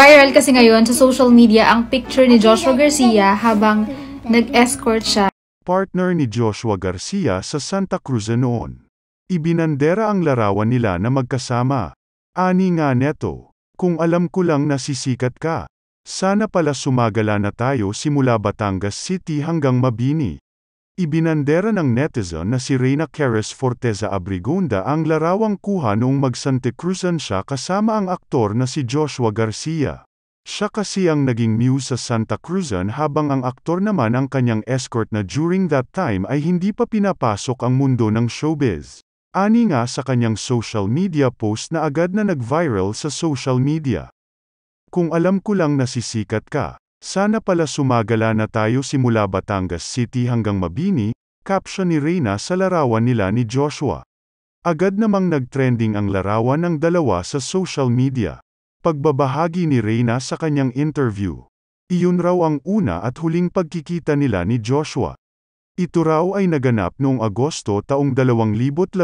Viral kasi ngayon sa social media ang picture ni Joshua Garcia habang nag-escort siya. Partner ni Joshua Garcia sa Santa Cruz noon. Ibinandera ang larawan nila na magkasama. Ani nga neto, kung alam ko lang na sisikat ka. Sana pala sumagala na tayo simula Batangas City hanggang Mabini. Ibinandera ng netizen na si Reyna Cares Forteza Abrigunda ang larawang kuha noong mag-Santa Cruzan siya kasama ang aktor na si Joshua Garcia. Siya kasi ang naging muse sa Santa Cruzan habang ang aktor naman ang kanyang escort na during that time ay hindi pa pinapasok ang mundo ng showbiz. Ani nga sa kanyang social media post na agad na nag-viral sa social media. Kung alam ko lang na sisikat ka, sana pala sumagala na tayo simula Batangas City hanggang Mabini, caption ni Reyna sa larawan nila ni Joshua. Agad namang nagtrending ang larawan ng dalawa sa social media. Pagbabahagi ni Reyna sa kanyang interview. Iyon raw ang una at huling pagkikita nila ni Joshua. Ito raw ay naganap noong Agosto taong 2012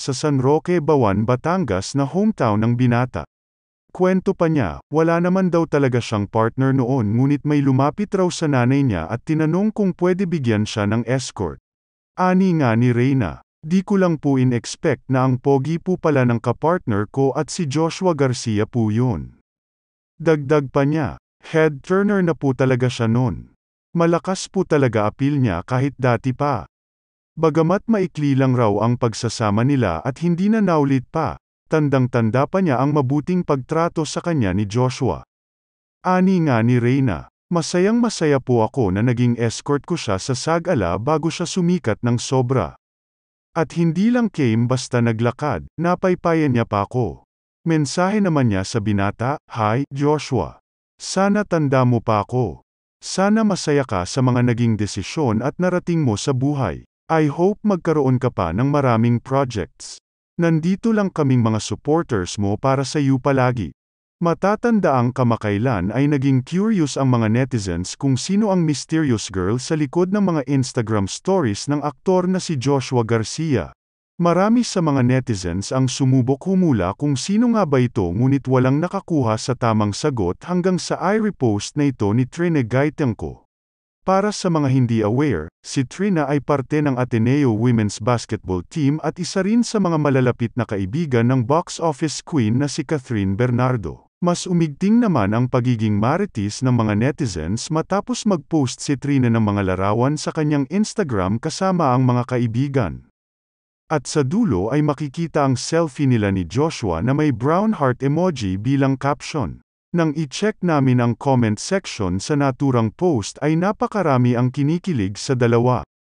sa San Roque, Bawan, Batangas na hometown ng binata. Kwento pa niya, wala naman daw talaga siyang partner noon ngunit may lumapit raw sa nanay niya at tinanong kung pwede bigyan siya ng escort. Ani nga ni Reyna, di ko lang po in-expect na ang pogi po pala ng kapartner ko at si Joshua Garcia po yun. Dagdag pa niya, head turner na po talaga siya noon. Malakas po talaga appeal niya kahit dati pa. Bagamat maikli lang raw ang pagsasama nila at hindi na naulit pa, Tandang-tanda pa niya ang mabuting pagtrato sa kanya ni Joshua. Ani nga ni Reyna, masayang masaya po ako na naging escort ko siya sa Sagala bago siya sumikat ng sobra. At hindi lang came basta naglakad, napaypayan niya pa ako. Mensahe naman niya sa binata, Hi, Joshua. Sana tanda mo pa ako. Sana masaya ka sa mga naging desisyon at narating mo sa buhay. I hope magkaroon ka pa ng maraming projects. Nandito lang kaming mga supporters mo para sa iyo palagi. Matatanda ang kamakailan ay naging curious ang mga netizens kung sino ang mysterious girl sa likod ng mga Instagram stories ng aktor na si Joshua Garcia. Marami sa mga netizens ang sumubok humula kung sino nga ba ito ngunit walang nakakuha sa tamang sagot hanggang sa i-repost na ito ni Trine Gaitenko. Para sa mga hindi aware, si Trina ay parte ng Ateneo Women's Basketball Team at isa rin sa mga malalapit na kaibigan ng box office queen na si Catherine Bernardo. Mas umigting naman ang pagiging marites ng mga netizens matapos mag-post si Trina ng mga larawan sa kanyang Instagram kasama ang mga kaibigan. At sa dulo ay makikita ang selfie nila ni Joshua na may brown heart emoji bilang caption. Nang i-check namin ang comment section sa naturang post ay napakarami ang kinikilig sa dalawa.